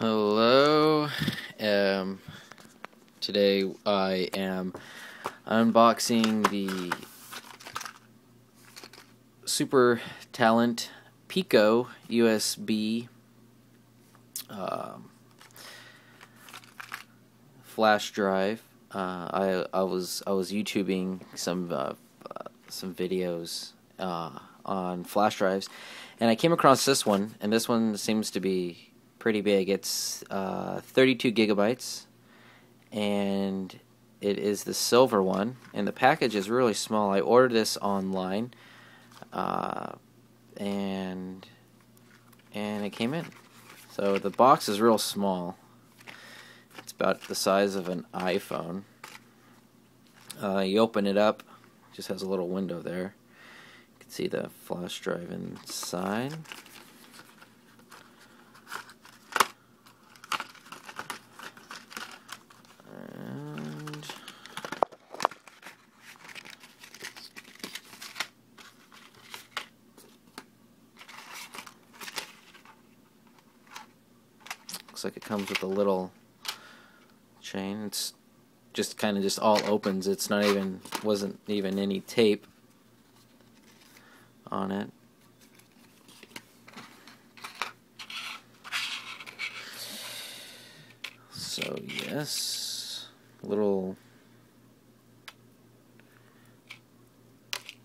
Hello. Um, today I am unboxing the Super Talent Pico USB um, flash drive. Uh, I I was I was YouTubing some uh, some videos uh, on flash drives, and I came across this one, and this one seems to be pretty big. It's uh, 32 gigabytes, and it is the silver one. And the package is really small. I ordered this online, uh, and and it came in. So the box is real small. It's about the size of an iPhone. Uh, you open it up, just has a little window there. You can see the flash drive inside. Looks like it comes with a little chain. It's just kind of just all opens. It's not even wasn't even any tape on it. So yes, little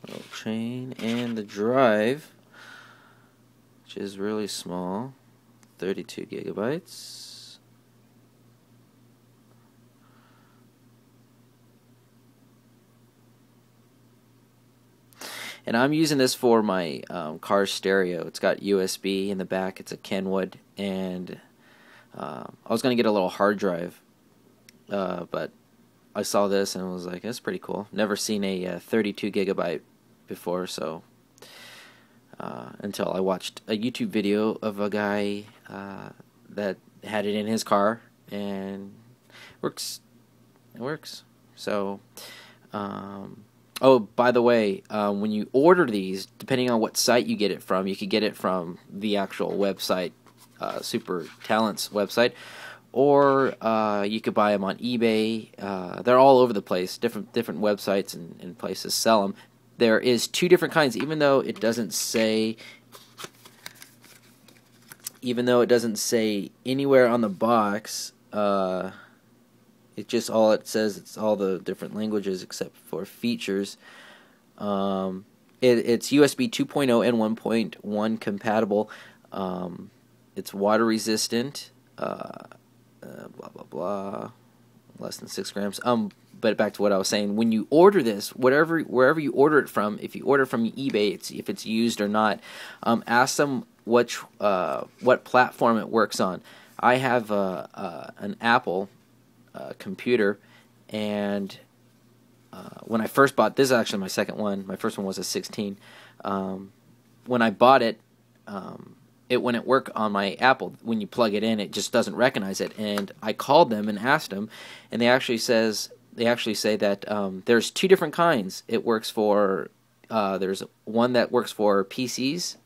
little chain and the drive, which is really small. 32 gigabytes. And I'm using this for my um, car stereo. It's got USB in the back. It's a Kenwood, and uh, I was gonna get a little hard drive, uh, but I saw this and was like, "That's pretty cool." Never seen a uh, 32 gigabyte before, so uh, until I watched a YouTube video of a guy uh, that had it in his car and works. It works. So, um, oh, by the way, uh, when you order these, depending on what site you get it from, you could get it from the actual website, uh, Super Talents website, or uh, you could buy them on eBay. Uh, they're all over the place. Different different websites and, and places sell them there is two different kinds, even though it doesn't say even though it doesn't say anywhere on the box, uh, it just all it says it's all the different languages except for features. Um, it, it's USB 2.0 and 1.1 compatible. Um, it's water resistant. Uh, uh, blah blah blah. Less than six grams. Um, but back to what I was saying, when you order this, whatever wherever you order it from, if you order from eBay, it's, if it's used or not, um, ask them which uh, what platform it works on. I have uh, uh, an Apple uh, computer, and when I first bought this, is actually my second one. My first one was a 16. Um, when I bought it. Um, it wouldn't work on my Apple. When you plug it in, it just doesn't recognize it. And I called them and asked them, and they actually says they actually say that um, there's two different kinds. It works for uh, there's one that works for PCs,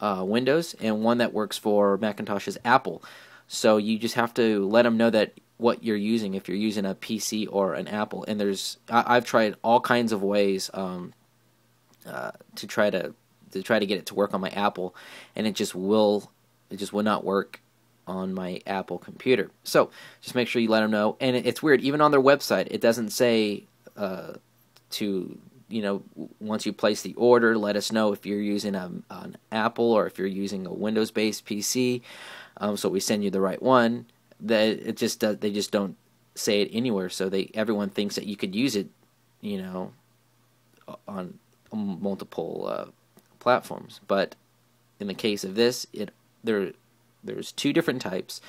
uh, Windows, and one that works for Macintosh's Apple. So you just have to let them know that what you're using if you're using a PC or an Apple. And there's I, have tried all kinds of ways um, uh, to try to to try to get it to work on my Apple, and it just will it just will not work on my Apple computer. So just make sure you let them know. And it's weird, even on their website, it doesn't say uh, to you know once you place the order, let us know if you're using a, an Apple or if you're using a Windows-based PC, um, so we send you the right one. That it just does, they just don't say it anywhere, so they everyone thinks that you could use it, you know, on multiple uh, platforms. But in the case of this, it there there's two different types,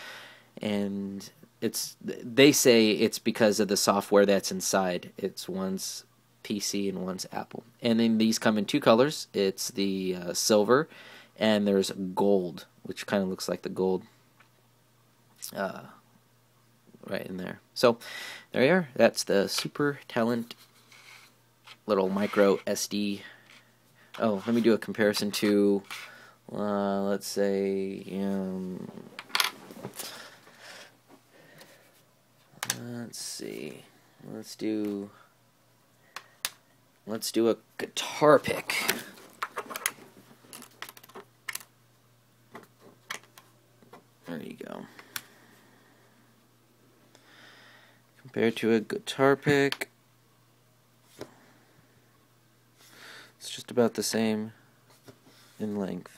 and it's they say it's because of the software that's inside. It's one's PC and one's Apple, and then these come in two colors. It's the uh, silver, and there's gold, which kind of looks like the gold. Uh, right in there. So there you are. That's the Super Talent little micro SD. Oh, let me do a comparison to uh, let's say um, Let's see. Let's do. Let's do a guitar pick. There you go. Compared to a guitar pick, it's just about the same in length.